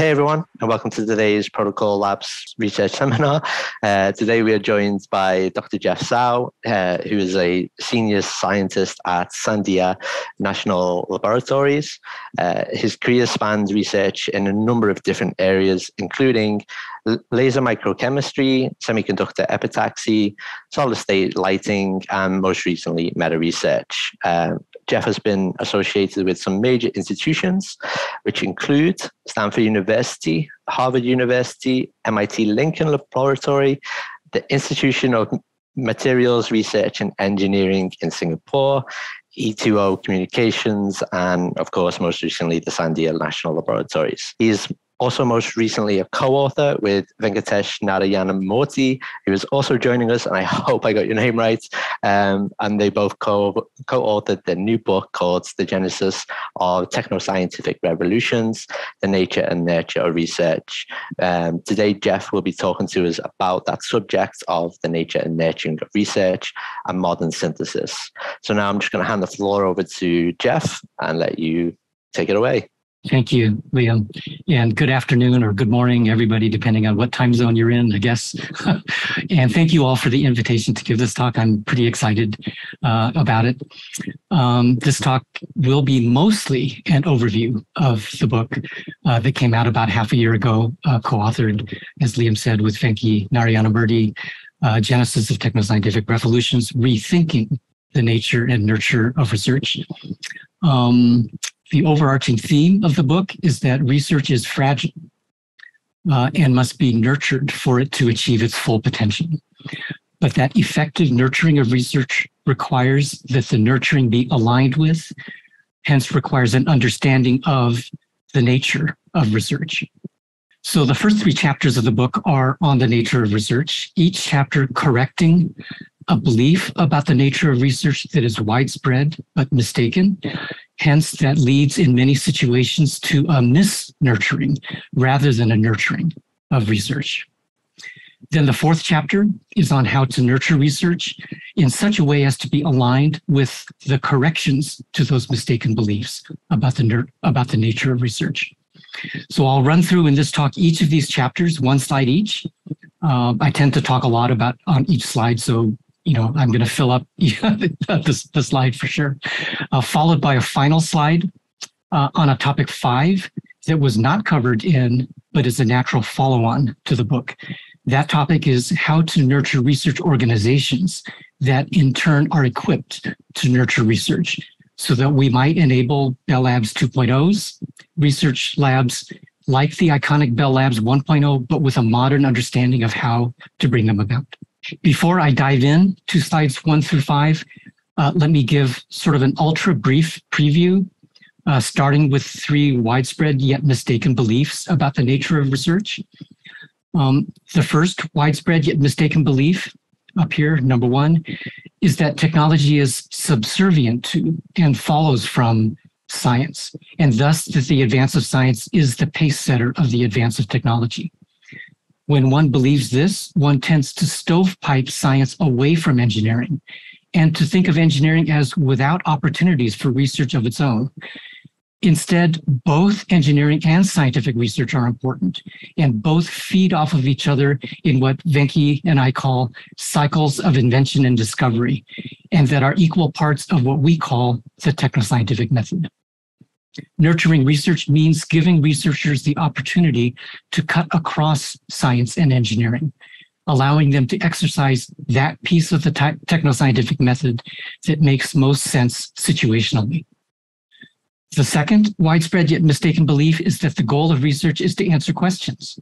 Hey everyone, and welcome to today's Protocol Labs research seminar. Uh, today we are joined by Dr. Jeff Tsao, uh, who is a senior scientist at Sandia National Laboratories. Uh, his career spans research in a number of different areas, including laser microchemistry, semiconductor epitaxy, solid state lighting, and most recently, meta research. Uh, Jeff has been associated with some major institutions, which include Stanford University, Harvard University, MIT Lincoln Laboratory, the Institution of Materials Research and Engineering in Singapore, E2O Communications, and of course, most recently, the Sandia National Laboratories. He's also most recently a co-author with Venkatesh Narayanamurti, who is also joining us, and I hope I got your name right. Um, and they both co- co-authored the new book called The Genesis of Techno-Scientific Revolutions, The Nature and Nurture of Research. Um, today, Jeff will be talking to us about that subject of the nature and nurturing of research and modern synthesis. So now I'm just going to hand the floor over to Jeff and let you take it away. Thank you, Liam. And good afternoon or good morning, everybody, depending on what time zone you're in, I guess. and thank you all for the invitation to give this talk. I'm pretty excited uh, about it. Um, this talk will be mostly an overview of the book uh, that came out about half a year ago, uh, co authored, as Liam said, with Venki Narayanamurti, uh, Genesis of Techno-Scientific Revolutions, Rethinking the Nature and Nurture of Research. Um, the overarching theme of the book is that research is fragile uh, and must be nurtured for it to achieve its full potential. But that effective nurturing of research requires that the nurturing be aligned with, hence requires an understanding of the nature of research. So the first three chapters of the book are on the nature of research, each chapter correcting a belief about the nature of research that is widespread but mistaken. Hence, that leads in many situations to a misnurturing rather than a nurturing of research. Then the fourth chapter is on how to nurture research in such a way as to be aligned with the corrections to those mistaken beliefs about the, about the nature of research. So I'll run through in this talk each of these chapters, one slide each. Uh, I tend to talk a lot about on each slide, so you know I'm going to fill up the, the slide for sure. Uh, followed by a final slide uh, on a topic five that was not covered in, but is a natural follow-on to the book. That topic is how to nurture research organizations that in turn are equipped to nurture research so that we might enable Bell Labs 2.0s, research labs like the iconic Bell Labs 1.0, but with a modern understanding of how to bring them about. Before I dive in to slides one through five, uh, let me give sort of an ultra brief preview, uh, starting with three widespread yet mistaken beliefs about the nature of research. Um, the first widespread yet mistaken belief up here, number one, is that technology is subservient to and follows from science, and thus that the advance of science is the pace setter of the advance of technology. When one believes this, one tends to stovepipe science away from engineering and to think of engineering as without opportunities for research of its own. Instead, both engineering and scientific research are important, and both feed off of each other in what Venki and I call cycles of invention and discovery, and that are equal parts of what we call the technoscientific method. Nurturing research means giving researchers the opportunity to cut across science and engineering, allowing them to exercise that piece of the technoscientific method that makes most sense situationally. The second widespread yet mistaken belief is that the goal of research is to answer questions.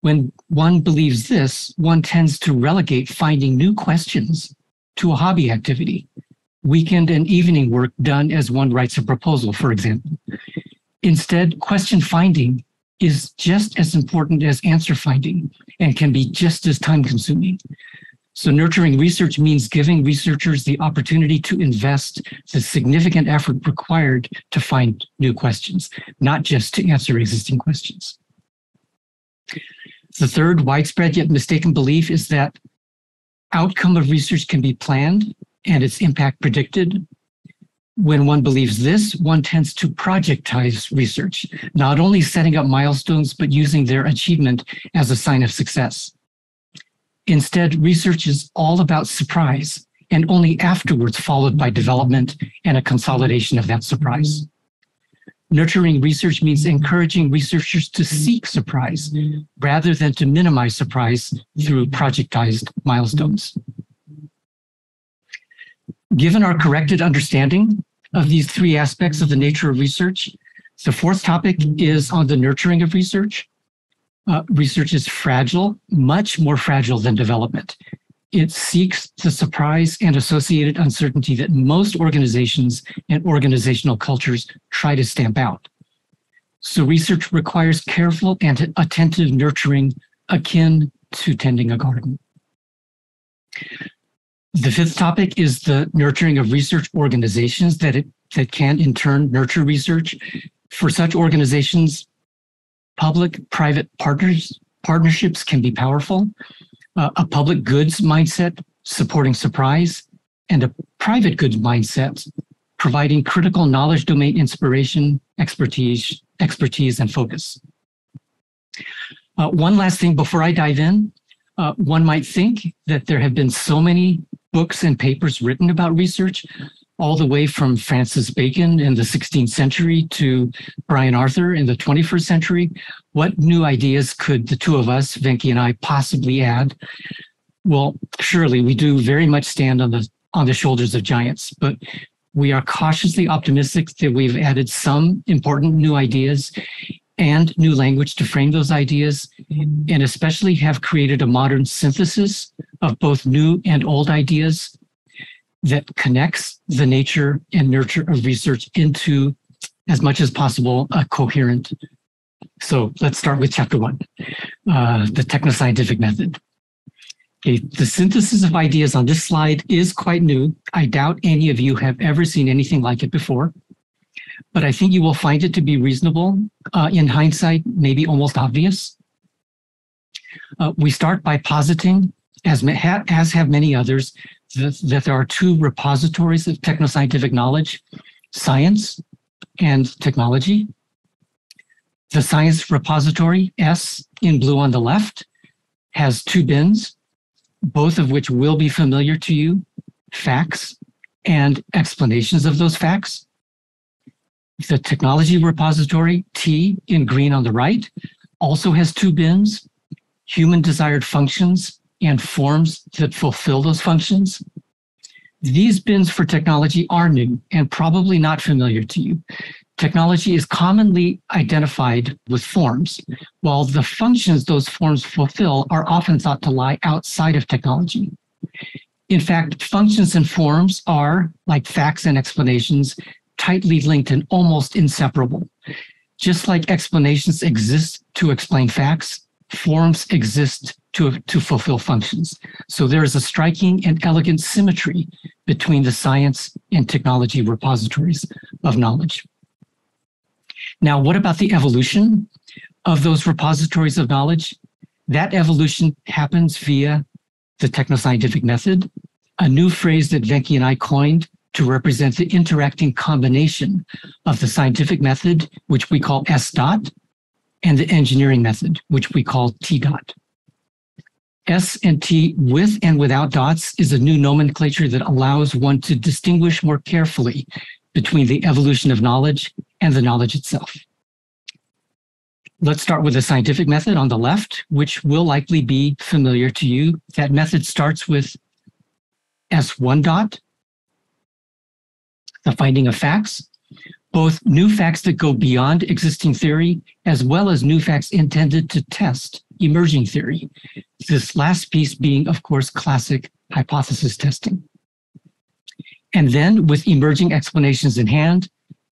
When one believes this, one tends to relegate finding new questions to a hobby activity, weekend and evening work done as one writes a proposal, for example. Instead, question finding is just as important as answer finding and can be just as time consuming. So nurturing research means giving researchers the opportunity to invest the significant effort required to find new questions, not just to answer existing questions. The third widespread yet mistaken belief is that outcome of research can be planned and its impact predicted. When one believes this, one tends to projectize research, not only setting up milestones, but using their achievement as a sign of success. Instead, research is all about surprise and only afterwards followed by development and a consolidation of that surprise. Nurturing research means encouraging researchers to seek surprise rather than to minimize surprise through projectized milestones. Given our corrected understanding of these three aspects of the nature of research, the fourth topic is on the nurturing of research. Uh, research is fragile, much more fragile than development. It seeks the surprise and associated uncertainty that most organizations and organizational cultures try to stamp out. So research requires careful and attentive nurturing akin to tending a garden. The fifth topic is the nurturing of research organizations that it that can in turn nurture research. For such organizations, public-private partners partnerships can be powerful. Uh, a public goods mindset supporting surprise, and a private goods mindset providing critical knowledge domain inspiration, expertise, expertise, and focus. Uh, one last thing before I dive in, uh, one might think that there have been so many books and papers written about research, all the way from Francis Bacon in the 16th century to Brian Arthur in the 21st century. What new ideas could the two of us, Venki and I, possibly add? Well, surely we do very much stand on the on the shoulders of giants, but we are cautiously optimistic that we've added some important new ideas and new language to frame those ideas, and especially have created a modern synthesis of both new and old ideas that connects the nature and nurture of research into, as much as possible, a coherent. So let's start with chapter one, uh, the technoscientific method. Okay, the synthesis of ideas on this slide is quite new. I doubt any of you have ever seen anything like it before, but I think you will find it to be reasonable. Uh, in hindsight, maybe almost obvious. Uh, we start by positing as, as have many others, that, that there are two repositories of technoscientific knowledge, science and technology. The science repository, S in blue on the left, has two bins, both of which will be familiar to you, facts and explanations of those facts. The technology repository, T in green on the right, also has two bins, human desired functions and forms that fulfill those functions. These bins for technology are new and probably not familiar to you. Technology is commonly identified with forms, while the functions those forms fulfill are often thought to lie outside of technology. In fact, functions and forms are, like facts and explanations, tightly linked and almost inseparable. Just like explanations exist to explain facts, forms exist to, to fulfill functions. So there is a striking and elegant symmetry between the science and technology repositories of knowledge. Now, what about the evolution of those repositories of knowledge? That evolution happens via the technoscientific method, a new phrase that Venki and I coined to represent the interacting combination of the scientific method, which we call S dot, and the engineering method, which we call T dot. S and T with and without dots is a new nomenclature that allows one to distinguish more carefully between the evolution of knowledge and the knowledge itself. Let's start with the scientific method on the left, which will likely be familiar to you. That method starts with S1 dot, the finding of facts, both new facts that go beyond existing theory, as well as new facts intended to test emerging theory. This last piece being, of course, classic hypothesis testing. And then with emerging explanations in hand,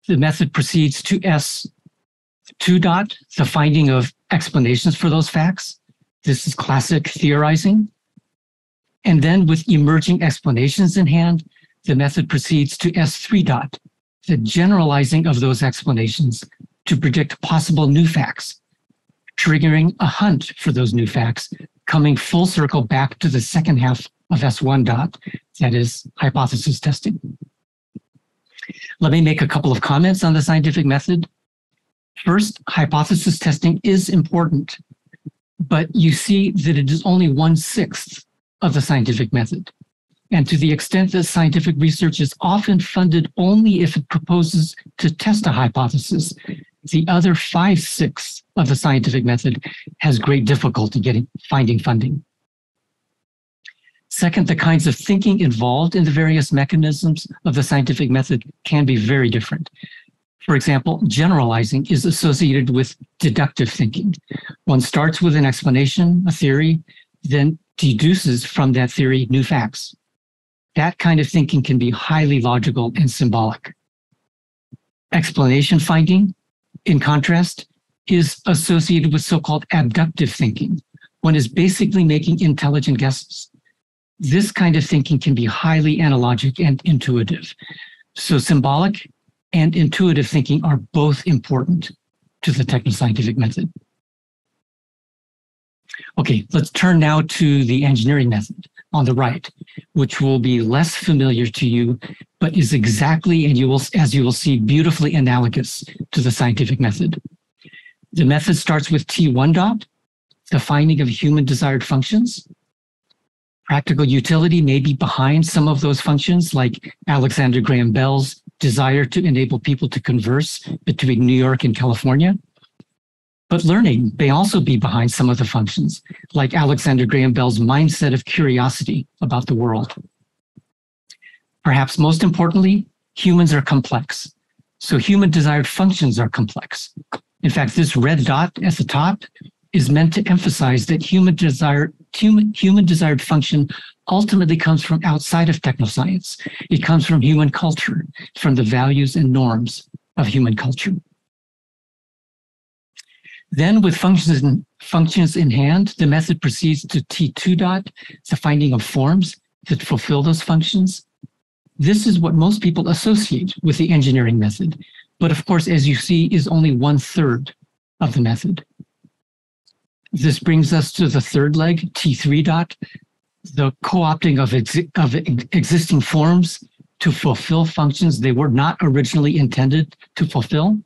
the method proceeds to S2 dot, the finding of explanations for those facts. This is classic theorizing. And then with emerging explanations in hand, the method proceeds to S3 dot, the generalizing of those explanations to predict possible new facts triggering a hunt for those new facts, coming full circle back to the second half of S1 dot, that is hypothesis testing. Let me make a couple of comments on the scientific method. First, hypothesis testing is important, but you see that it is only one sixth of the scientific method. And to the extent that scientific research is often funded only if it proposes to test a hypothesis, the other five sixths of the scientific method has great difficulty getting finding funding. Second, the kinds of thinking involved in the various mechanisms of the scientific method can be very different. For example, generalizing is associated with deductive thinking. One starts with an explanation, a theory, then deduces from that theory new facts. That kind of thinking can be highly logical and symbolic. Explanation finding, in contrast, is associated with so called abductive thinking. One is basically making intelligent guesses. This kind of thinking can be highly analogic and intuitive. So, symbolic and intuitive thinking are both important to the technoscientific method. Okay, let's turn now to the engineering method on the right, which will be less familiar to you, but is exactly, and you will, as you will see, beautifully analogous to the scientific method. The method starts with T1 dot, the finding of human desired functions. Practical utility may be behind some of those functions, like Alexander Graham Bell's desire to enable people to converse between New York and California. But learning may also be behind some of the functions, like Alexander Graham Bell's mindset of curiosity about the world. Perhaps most importantly, humans are complex. So human desired functions are complex. In fact, this red dot at the top is meant to emphasize that human desired human, human desired function ultimately comes from outside of technoscience. It comes from human culture, from the values and norms of human culture. Then with functions in, functions in hand, the method proceeds to T2 dot, the finding of forms that fulfill those functions. This is what most people associate with the engineering method. But of course, as you see, is only one third of the method. This brings us to the third leg, T3 dot, the co-opting of, of existing forms to fulfill functions they were not originally intended to fulfill.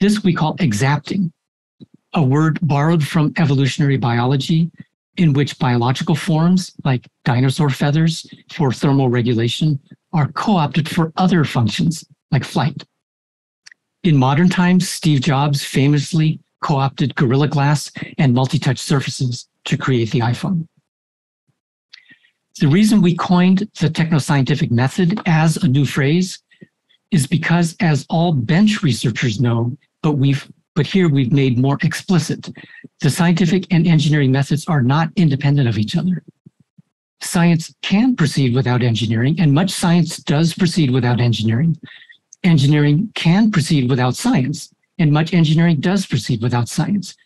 This we call exapting, a word borrowed from evolutionary biology in which biological forms like dinosaur feathers for thermal regulation are co-opted for other functions like flight. In modern times, Steve Jobs famously co-opted Gorilla Glass and multi-touch surfaces to create the iPhone. The reason we coined the technoscientific method as a new phrase is because as all bench researchers know, but we've but here we've made more explicit. The scientific and engineering methods are not independent of each other. Science can proceed without engineering, and much science does proceed without engineering. Engineering can proceed without science, and much engineering does proceed without science.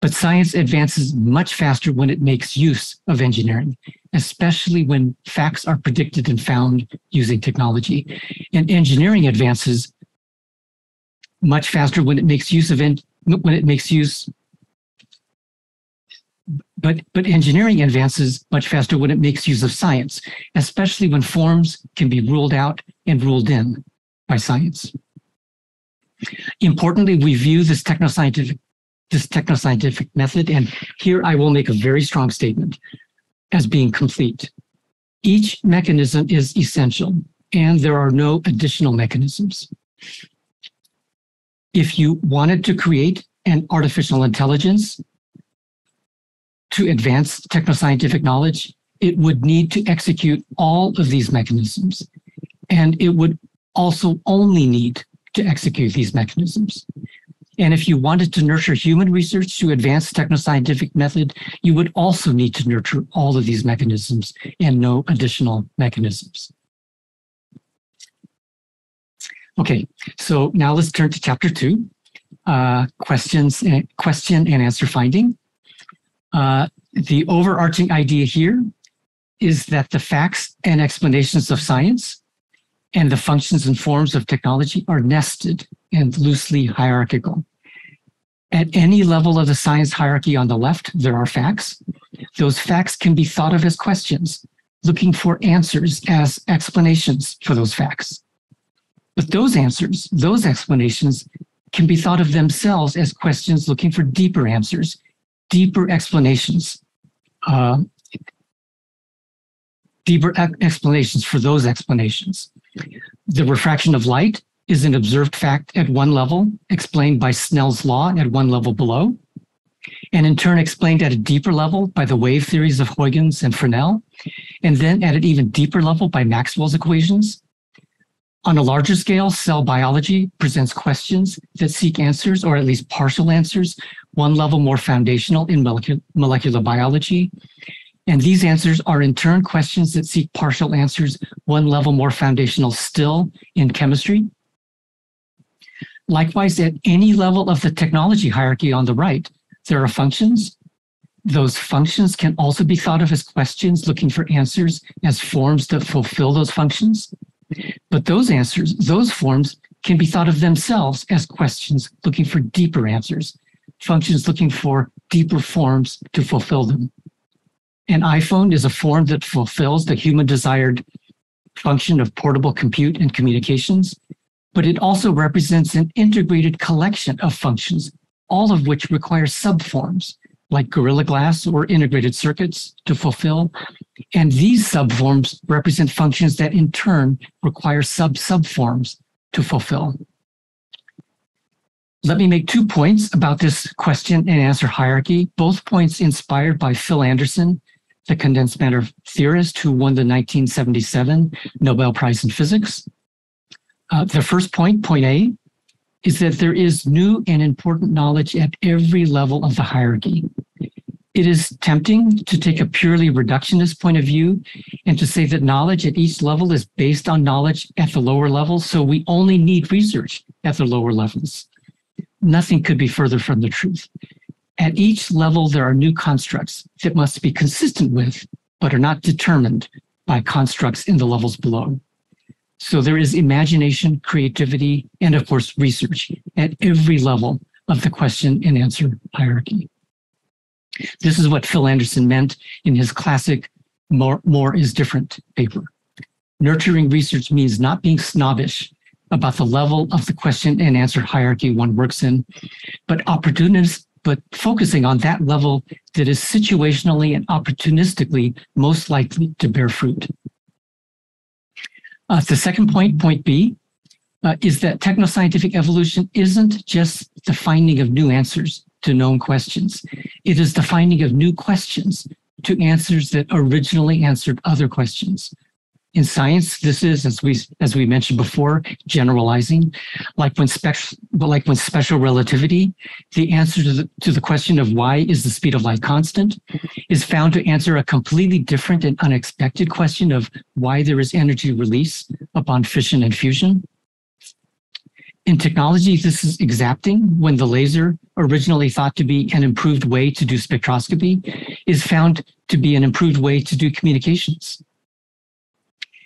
But science advances much faster when it makes use of engineering, especially when facts are predicted and found using technology. And engineering advances much faster when it makes use of en- when it makes use. But but engineering advances much faster when it makes use of science especially when forms can be ruled out and ruled in by science. Importantly we view this technoscientific this technoscientific method and here i will make a very strong statement as being complete. Each mechanism is essential and there are no additional mechanisms if you wanted to create an artificial intelligence to advance technoscientific knowledge, it would need to execute all of these mechanisms. And it would also only need to execute these mechanisms. And if you wanted to nurture human research to advance technoscientific method, you would also need to nurture all of these mechanisms and no additional mechanisms. Okay, so now let's turn to chapter two, uh, questions, and, question and answer finding. Uh, the overarching idea here is that the facts and explanations of science and the functions and forms of technology are nested and loosely hierarchical. At any level of the science hierarchy on the left, there are facts. Those facts can be thought of as questions, looking for answers as explanations for those facts. But those answers, those explanations can be thought of themselves as questions looking for deeper answers, deeper explanations, uh, deeper explanations for those explanations. The refraction of light is an observed fact at one level, explained by Snell's law at one level below, and in turn explained at a deeper level by the wave theories of Huygens and Fresnel, and then at an even deeper level by Maxwell's equations. On a larger scale, cell biology presents questions that seek answers, or at least partial answers, one level more foundational in molecular biology. And these answers are in turn questions that seek partial answers, one level more foundational still in chemistry. Likewise, at any level of the technology hierarchy on the right, there are functions. Those functions can also be thought of as questions looking for answers as forms that fulfill those functions. But those answers, those forms can be thought of themselves as questions looking for deeper answers, functions looking for deeper forms to fulfill them. An iPhone is a form that fulfills the human desired function of portable compute and communications, but it also represents an integrated collection of functions all of which require subforms like Gorilla Glass or integrated circuits to fulfill. And these subforms represent functions that in turn require sub-subforms to fulfill. Let me make two points about this question and answer hierarchy, both points inspired by Phil Anderson, the condensed matter theorist who won the 1977 Nobel Prize in Physics. Uh, the first point, point A, is that there is new and important knowledge at every level of the hierarchy. It is tempting to take a purely reductionist point of view and to say that knowledge at each level is based on knowledge at the lower levels, so we only need research at the lower levels. Nothing could be further from the truth. At each level, there are new constructs that must be consistent with, but are not determined by constructs in the levels below. So there is imagination, creativity, and of course, research at every level of the question and answer hierarchy. This is what Phil Anderson meant in his classic More, More is Different paper. Nurturing research means not being snobbish about the level of the question and answer hierarchy one works in, but but focusing on that level that is situationally and opportunistically most likely to bear fruit. Uh, the second point, point B, uh, is that technoscientific evolution isn't just the finding of new answers to known questions. It is the finding of new questions to answers that originally answered other questions. In science, this is, as we as we mentioned before, generalizing. Like when special, like when special relativity, the answer to the, to the question of why is the speed of light constant is found to answer a completely different and unexpected question of why there is energy release upon fission and fusion. In technology, this is exapting when the laser, originally thought to be an improved way to do spectroscopy, is found to be an improved way to do communications.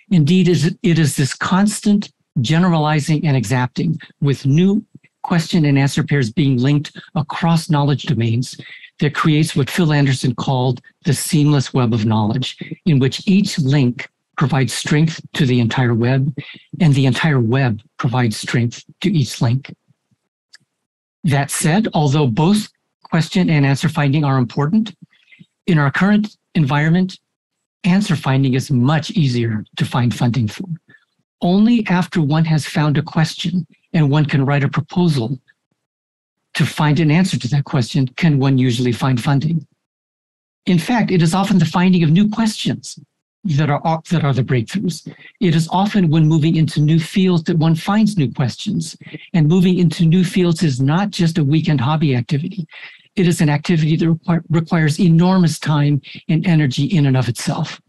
Indeed, it is this constant generalizing and exapting with new question and answer pairs being linked across knowledge domains that creates what Phil Anderson called the seamless web of knowledge, in which each link provides strength to the entire web and the entire web provides strength to each link. That said, although both question and answer finding are important, in our current environment, answer finding is much easier to find funding for. Only after one has found a question and one can write a proposal to find an answer to that question can one usually find funding. In fact, it is often the finding of new questions that are, uh, that are the breakthroughs. It is often when moving into new fields that one finds new questions. And moving into new fields is not just a weekend hobby activity. It is an activity that require, requires enormous time and energy in and of itself.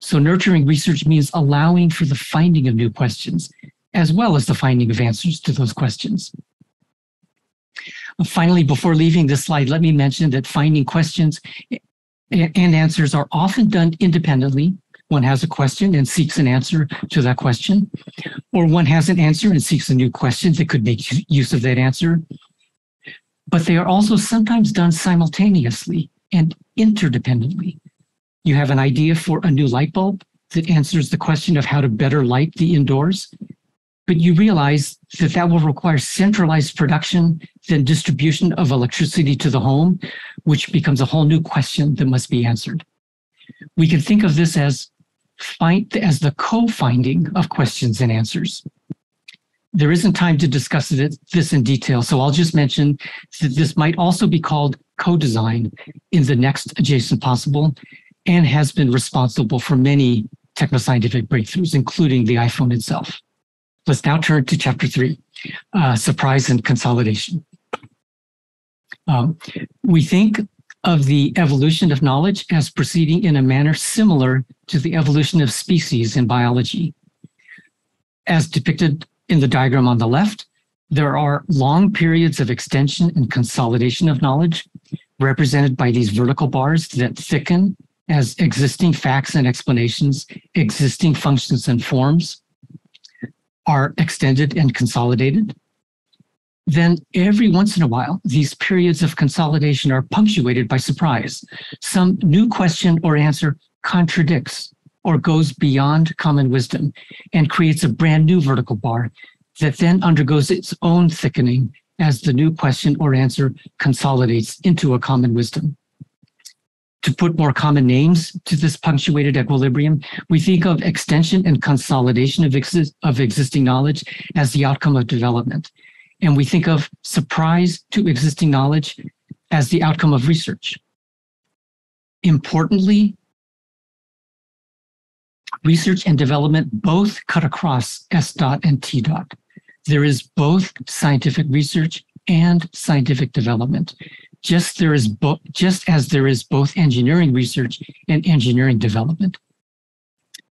So nurturing research means allowing for the finding of new questions, as well as the finding of answers to those questions. Finally, before leaving this slide, let me mention that finding questions and answers are often done independently. One has a question and seeks an answer to that question, or one has an answer and seeks a new question that could make use of that answer but they are also sometimes done simultaneously and interdependently. You have an idea for a new light bulb that answers the question of how to better light the indoors. but you realize that that will require centralized production, then distribution of electricity to the home, which becomes a whole new question that must be answered. We can think of this as find as the co-finding of questions and answers. There isn't time to discuss this in detail, so I'll just mention that this might also be called co-design in the next adjacent possible and has been responsible for many technoscientific breakthroughs, including the iPhone itself. Let's now turn to chapter three, uh, surprise and consolidation. Um, we think of the evolution of knowledge as proceeding in a manner similar to the evolution of species in biology. As depicted in the diagram on the left, there are long periods of extension and consolidation of knowledge represented by these vertical bars that thicken as existing facts and explanations, existing functions and forms are extended and consolidated. Then every once in a while, these periods of consolidation are punctuated by surprise. Some new question or answer contradicts or goes beyond common wisdom and creates a brand new vertical bar that then undergoes its own thickening as the new question or answer consolidates into a common wisdom. To put more common names to this punctuated equilibrium, we think of extension and consolidation of, exi- of existing knowledge as the outcome of development. And we think of surprise to existing knowledge as the outcome of research. Importantly, research and development both cut across S dot and T dot. There is both scientific research and scientific development. Just there is bo- just as there is both engineering research and engineering development.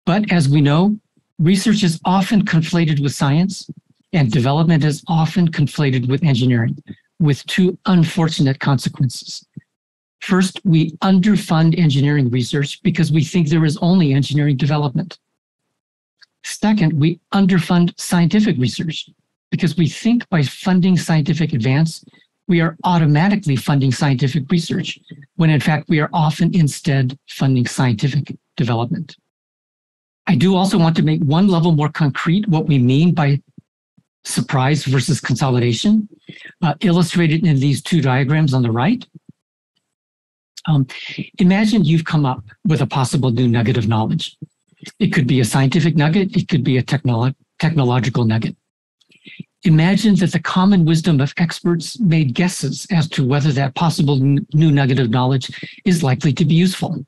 But as we know, research is often conflated with science, and development is often conflated with engineering, with two unfortunate consequences. First, we underfund engineering research because we think there is only engineering development. Second, we underfund scientific research because we think by funding scientific advance, we are automatically funding scientific research, when in fact we are often instead funding scientific development. I do also want to make one level more concrete what we mean by surprise versus consolidation, uh, illustrated in these two diagrams on the right. Um, imagine you've come up with a possible new nugget of knowledge. It could be a scientific nugget, it could be a technolo- technological nugget. Imagine that the common wisdom of experts made guesses as to whether that possible n- new nugget of knowledge is likely to be useful.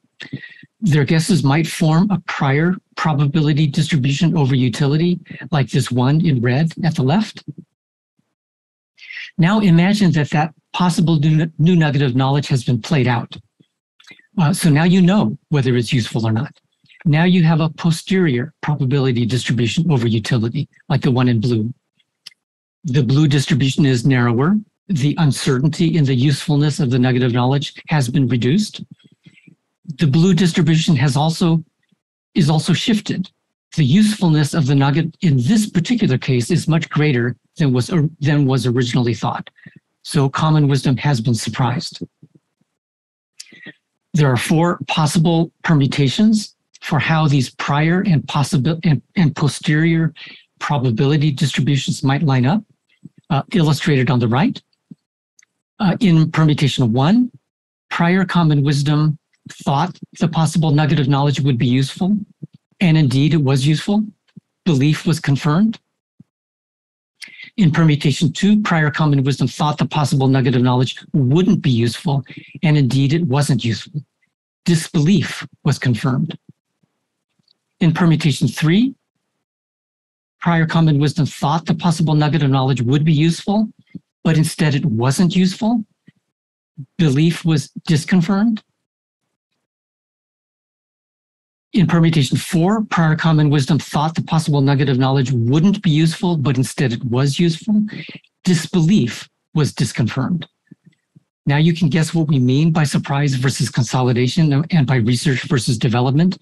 Their guesses might form a prior probability distribution over utility, like this one in red at the left. Now imagine that that possible new, new nugget of knowledge has been played out. Uh, so now you know whether it's useful or not. Now you have a posterior probability distribution over utility, like the one in blue. The blue distribution is narrower. The uncertainty in the usefulness of the nugget of knowledge has been reduced. The blue distribution has also is also shifted. The usefulness of the nugget in this particular case is much greater than was than was originally thought. So common wisdom has been surprised. There are four possible permutations for how these prior and possible and, and posterior probability distributions might line up, uh, illustrated on the right. Uh, in permutation one, prior common wisdom thought the possible nugget of knowledge would be useful, and indeed it was useful. Belief was confirmed. In permutation two, prior common wisdom thought the possible nugget of knowledge wouldn't be useful, and indeed it wasn't useful. Disbelief was confirmed. In permutation three, prior common wisdom thought the possible nugget of knowledge would be useful, but instead it wasn't useful. Belief was disconfirmed. In permutation four, prior common wisdom thought the possible nugget of knowledge wouldn't be useful, but instead it was useful. Disbelief was disconfirmed. Now you can guess what we mean by surprise versus consolidation and by research versus development.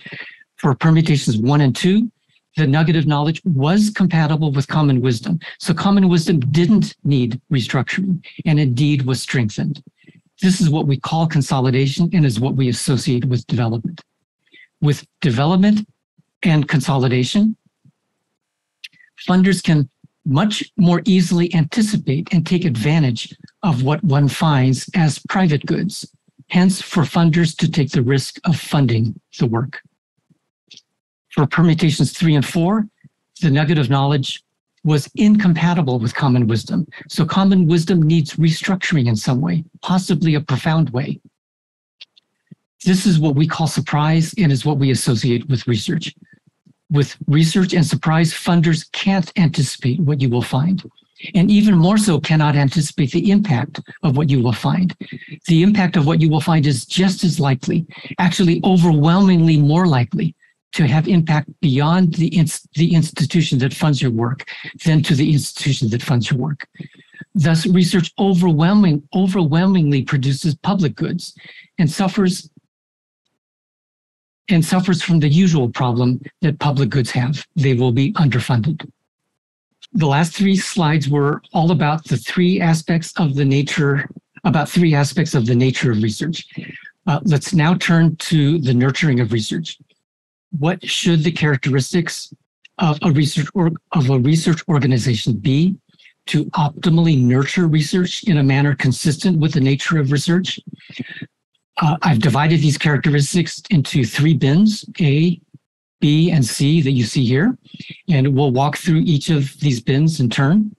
For permutations one and two, the nugget of knowledge was compatible with common wisdom. So common wisdom didn't need restructuring and indeed was strengthened. This is what we call consolidation and is what we associate with development with development and consolidation. funders can much more easily anticipate and take advantage of what one finds as private goods, hence for funders to take the risk of funding the work. For permutations three and four, the nugget of knowledge was incompatible with common wisdom. So common wisdom needs restructuring in some way, possibly a profound way. This is what we call surprise and is what we associate with research. With research and surprise, funders can't anticipate what you will find. And even more so, cannot anticipate the impact of what you will find. The impact of what you will find is just as likely, actually overwhelmingly more likely to have impact beyond the, ins- the institution that funds your work than to the institution that funds your work. Thus, research overwhelming, overwhelmingly produces public goods and suffers and suffers from the usual problem that public goods have. They will be underfunded. The last three slides were all about the three aspects of the nature, about three aspects of the nature of research. Uh, let's now turn to the nurturing of research what should the characteristics of a research of a research organization be to optimally nurture research in a manner consistent with the nature of research? Uh, I've divided these characteristics into three bins, A, B, and C that you see here, and we'll walk through each of these bins in turn.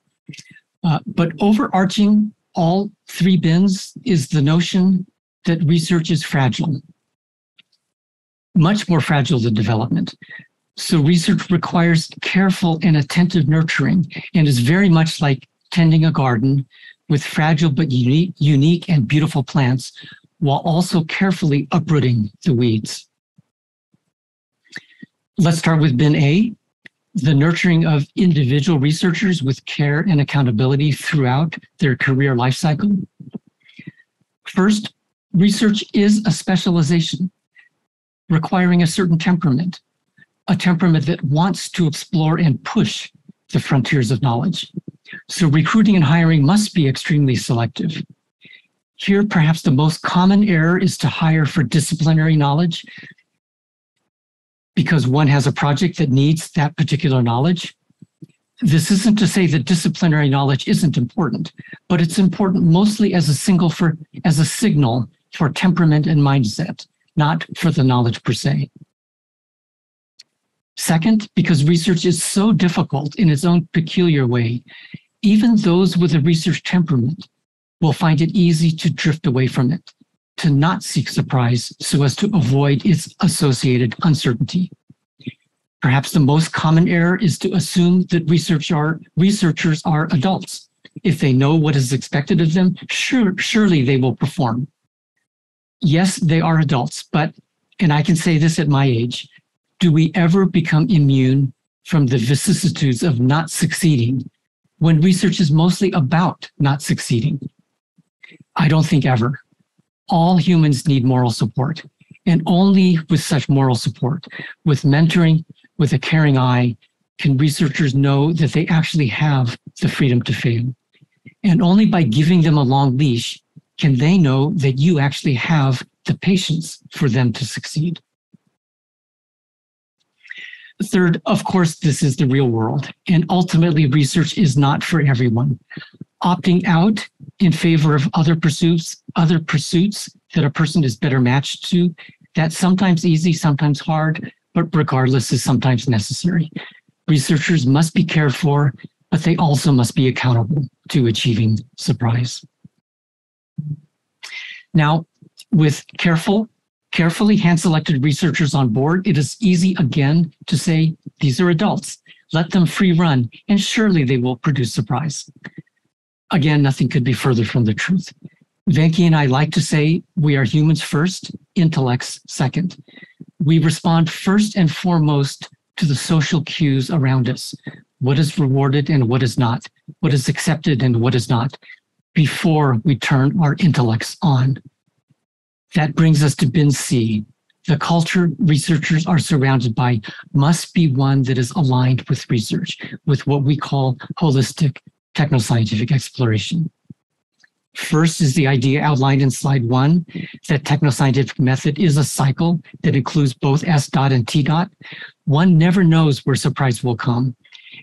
Uh, but overarching all three bins is the notion that research is fragile much more fragile than development. So research requires careful and attentive nurturing and is very much like tending a garden with fragile but unique, unique and beautiful plants while also carefully uprooting the weeds. Let's start with bin A, the nurturing of individual researchers with care and accountability throughout their career life cycle. First, research is a specialization requiring a certain temperament, a temperament that wants to explore and push the frontiers of knowledge. So recruiting and hiring must be extremely selective. Here, perhaps the most common error is to hire for disciplinary knowledge because one has a project that needs that particular knowledge. This isn't to say that disciplinary knowledge isn't important, but it's important mostly as a single for as a signal for temperament and mindset not for the knowledge per se. Second, because research is so difficult in its own peculiar way, even those with a research temperament will find it easy to drift away from it, to not seek surprise so as to avoid its associated uncertainty. Perhaps the most common error is to assume that research are, researchers are adults. If they know what is expected of them, sure, surely they will perform yes, they are adults, but, and I can say this at my age, do we ever become immune from the vicissitudes of not succeeding when research is mostly about not succeeding? I don't think ever. All humans need moral support, and only with such moral support, with mentoring, with a caring eye, can researchers know that they actually have the freedom to fail. And only by giving them a long leash can they know that you actually have the patience for them to succeed? Third, of course, this is the real world, and ultimately, research is not for everyone. Opting out in favor of other pursuits, other pursuits that a person is better matched to, that's sometimes easy, sometimes hard, but regardless is sometimes necessary. Researchers must be cared for, but they also must be accountable to achieving surprise. Now, with careful, carefully hand-selected researchers on board, it is easy again to say, these are adults. Let them free run, and surely they will produce surprise. Again, nothing could be further from the truth. Venki and I like to say we are humans first, intellects second. We respond first and foremost to the social cues around us. What is rewarded and what is not, what is accepted and what is not before we turn our intellects on. That brings us to bin C. The culture researchers are surrounded by must be one that is aligned with research, with what we call holistic technoscientific exploration. First is the idea outlined in slide one that technoscientific method is a cycle that includes both S dot and T dot. One never knows where surprise will come.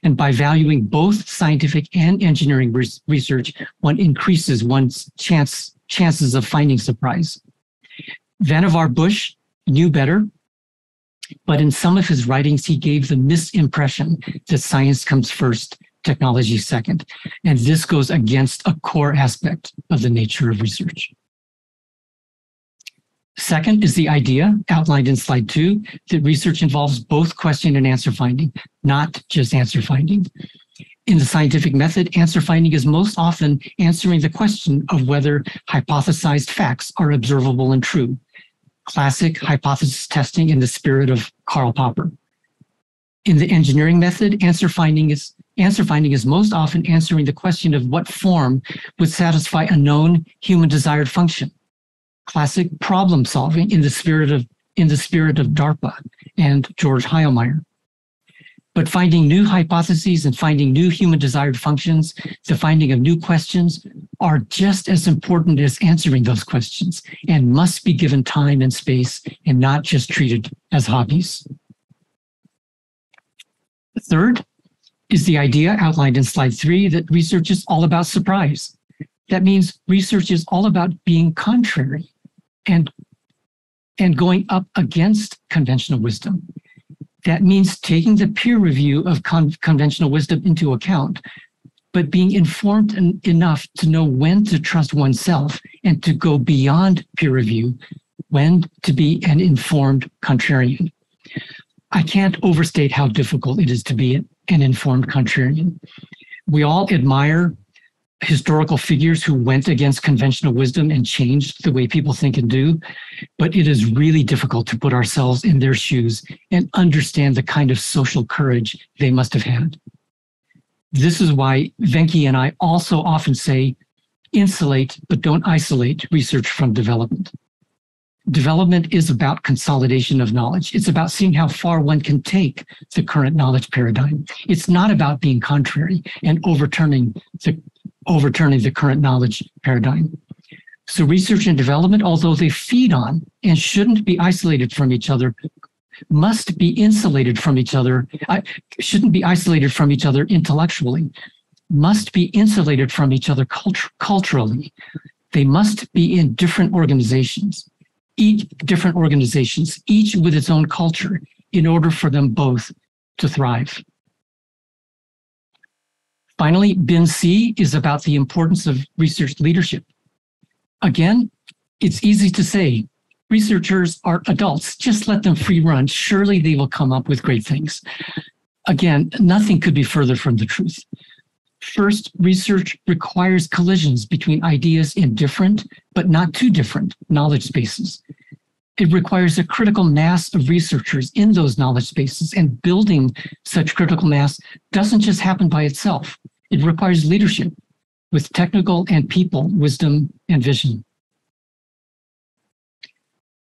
And by valuing both scientific and engineering research, one increases one's chance, chances of finding surprise. Vannevar Bush knew better, but in some of his writings, he gave the misimpression that science comes first, technology second. And this goes against a core aspect of the nature of research. Second is the idea outlined in slide two that research involves both question and answer finding, not just answer finding. In the scientific method, answer finding is most often answering the question of whether hypothesized facts are observable and true. Classic hypothesis testing in the spirit of Karl Popper. In the engineering method, answer finding is answer finding is most often answering the question of what form would satisfy a known human desired function classic problem solving in the spirit of in the spirit of DARPA and George Heilmeier. But finding new hypotheses and finding new human desired functions, the finding of new questions are just as important as answering those questions and must be given time and space and not just treated as hobbies. Third is the idea outlined in slide three that research is all about surprise. That means research is all about being contrary and and going up against conventional wisdom. That means taking the peer review of con- conventional wisdom into account, but being informed en- enough to know when to trust oneself and to go beyond peer review, when to be an informed contrarian. I can't overstate how difficult it is to be informed contrarian. We all admire historical figures who went against conventional wisdom and changed the way people think and do. But it is really difficult to put ourselves in their shoes and understand the kind of social courage they must have had. This is why Venki and I also often say insulate, but don't isolate research from development. Development is about consolidation of knowledge. It's about seeing how far one can take the current knowledge paradigm. It's not about being contrary and overturning the overturning the current knowledge paradigm. So research and development, although they feed on and shouldn't be isolated from each other, must be insulated from each other, shouldn't be isolated from each other intellectually, must be insulated from each other cult- culturally. They must be in different organizations, each different organizations, each with its own culture, in order for them both to thrive. Finally, bin C is about the importance of research leadership. Again, it's easy to say researchers are adults, just let them free run. Surely they will come up with great things. Again, nothing could be further from the truth. First, research requires collisions between ideas in different, but not too different, knowledge spaces. It requires a critical mass of researchers in those knowledge spaces, and building such critical mass doesn't just happen by itself. It requires leadership with technical and people wisdom and vision.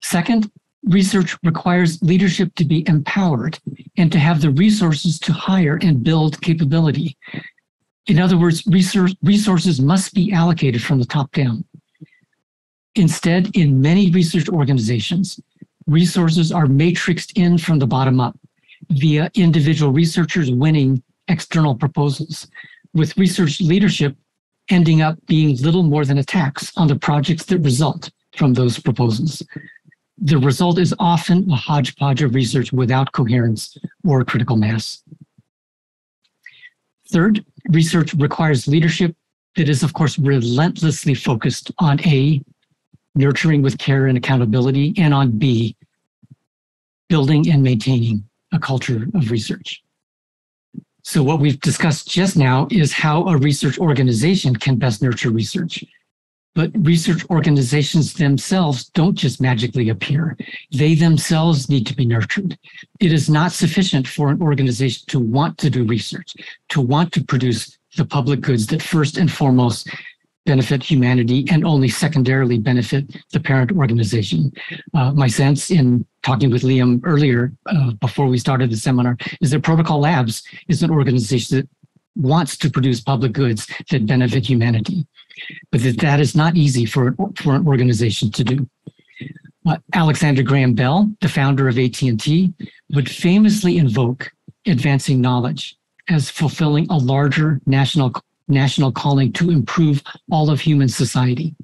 Second, research requires leadership to be empowered and to have the resources to hire and build capability. In other words, resources must be allocated from the top down. Instead, in many research organizations, resources are matrixed in from the bottom up via individual researchers winning external proposals with research leadership ending up being little more than a tax on the projects that result from those proposals. The result is often a hodgepodge of research without coherence or critical mass. Third, research requires leadership that is, of course, relentlessly focused on A, nurturing with care and accountability, and on B, building and maintaining a culture of research. So what we've discussed just now is how a research organization can best nurture research. But research organizations themselves don't just magically appear. They themselves need to be nurtured. It is not sufficient for an organization to want to do research, to want to produce the public goods that first and foremost benefit humanity and only secondarily benefit the parent organization. Uh, my sense in talking with Liam earlier, uh, before we started the seminar, is that Protocol Labs is an organization that wants to produce public goods that benefit humanity, but that that is not easy for, for an organization to do. Uh, Alexander Graham Bell, the founder of AT&T, would famously invoke advancing knowledge as fulfilling a larger national national calling to improve all of human society.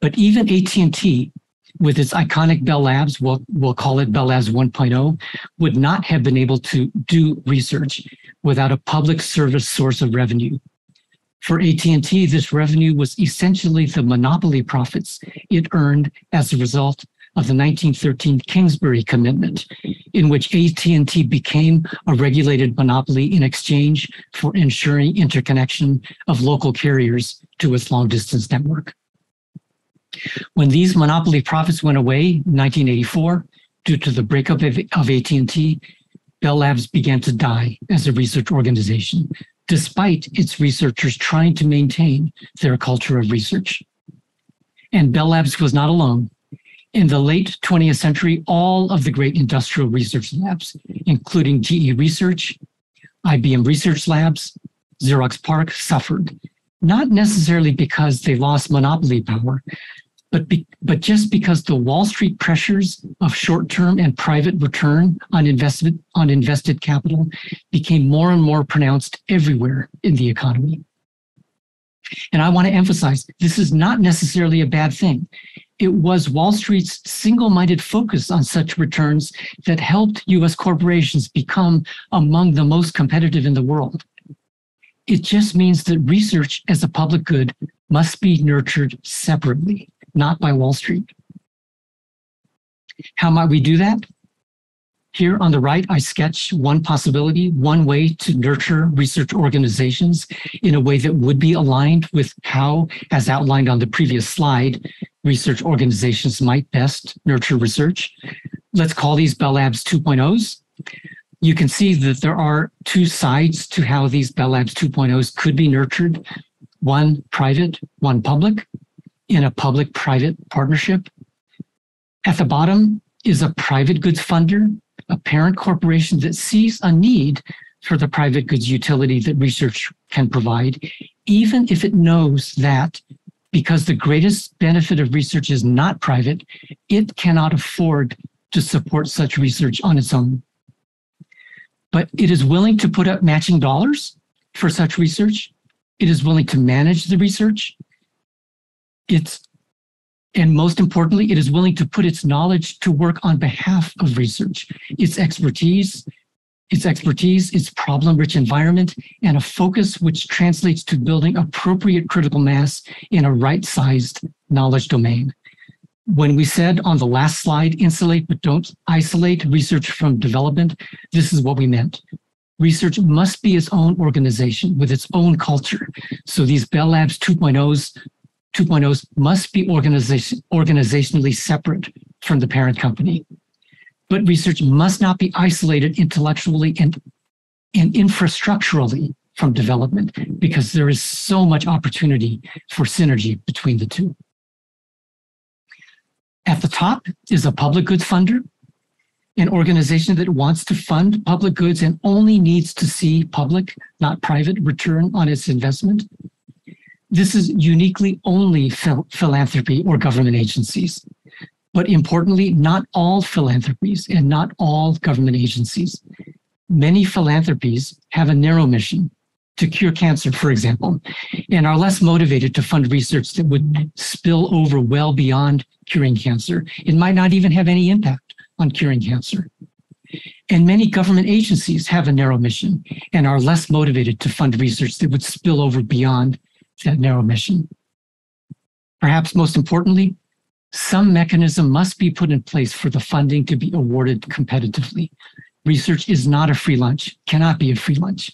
But even AT&T, with its iconic Bell Labs, we'll, we'll call it Bell Labs 1.0, would not have been able to do research without a public service source of revenue. For AT&T, this revenue was essentially the monopoly profits it earned as a result of the 1913 Kingsbury Commitment, in which AT&T became a regulated monopoly in exchange for ensuring interconnection of local carriers to its long-distance network. When these monopoly profits went away in 1984, due to the breakup of, of AT&T, Bell Labs began to die as a research organization, despite its researchers trying to maintain their culture of research. And Bell Labs was not alone. In the late 20th century, all of the great industrial research labs, including GE Research, IBM Research Labs, Xerox PARC, suffered, not necessarily because they lost monopoly power, but be, but just because the Wall Street pressures of short-term and private return on investment on invested capital became more and more pronounced everywhere in the economy. And I want to emphasize this is not necessarily a bad thing. It was Wall Street's single minded focus on such returns that helped US corporations become among the most competitive in the world. It just means that research as a public good must be nurtured separately not by Wall Street. How might we do that? Here on the right, I sketch one possibility, one way to nurture research organizations in a way that would be aligned with how, as outlined on the previous slide, research organizations might best nurture research. Let's call these Bell Labs 2.0s. You can see that there are two sides to how these Bell Labs 2.0s could be nurtured, one private, one public in a public private partnership. At the bottom is a private goods funder, a parent corporation that sees a need for the private goods utility that research can provide, even if it knows that because the greatest benefit of research is not private, it cannot afford to support such research on its own. But it is willing to put up matching dollars for such research. It is willing to manage the research it's and most importantly, it is willing to put its knowledge to work on behalf of research, its expertise, its expertise, its problem-rich environment, and a focus which translates to building appropriate critical mass in a right-sized knowledge domain. When we said on the last slide, insulate but don't isolate research from development, this is what we meant. Research must be its own organization with its own culture. So these Bell Labs 2.0s 2.0s must be organization, organizationally separate from the parent company. But research must not be isolated intellectually and, and infrastructurally from development because there is so much opportunity for synergy between the two. At the top is a public goods funder, an organization that wants to fund public goods and only needs to see public, not private, return on its investment this is uniquely only phil- philanthropy or government agencies. But importantly, not all philanthropies and not all government agencies. Many philanthropies have a narrow mission to cure cancer, for example, and are less motivated to fund research that would spill over well beyond curing cancer. It might not even have any impact on curing cancer. And many government agencies have a narrow mission and are less motivated to fund research that would spill over beyond that narrow mission. Perhaps most importantly, some mechanism must be put in place for the funding to be awarded competitively. Research is not a free lunch, cannot be a free lunch.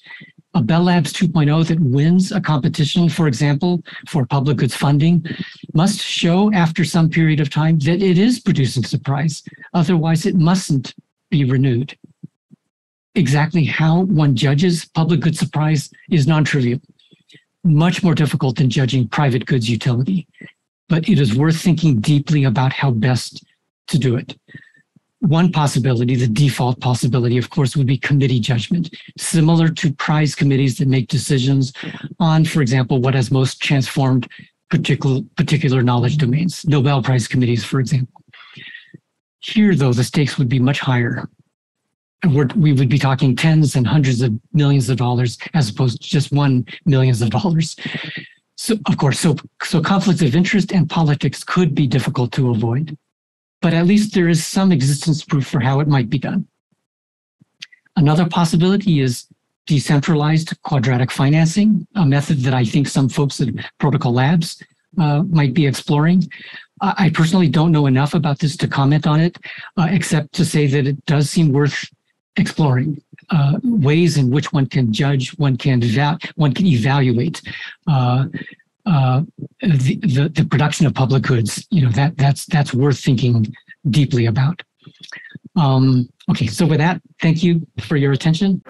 A Bell Labs 2.0 that wins a competition, for example, for public goods funding, must show after some period of time that it is producing surprise. Otherwise, it mustn't be renewed. Exactly how one judges public good surprise is non trivial much more difficult than judging private goods utility, but it is worth thinking deeply about how best to do it. One possibility, the default possibility, of course, would be committee judgment, similar to prize committees that make decisions on, for example, what has most transformed particular, particular knowledge domains, Nobel Prize committees, for example. Here, though, the stakes would be much higher. We would be talking tens and hundreds of millions of dollars as opposed to just one millions of dollars. So, of course, so so conflicts of interest and politics could be difficult to avoid, but at least there is some existence proof for how it might be done. Another possibility is decentralized quadratic financing, a method that I think some folks at Protocol Labs uh, might be exploring. I personally don't know enough about this to comment on it, uh, except to say that it does seem worth exploring uh, ways in which one can judge, one can eva- one can evaluate uh, uh, the, the, the production of public goods. You know that that's that's worth thinking deeply about. Um, okay, so with that, thank you for your attention.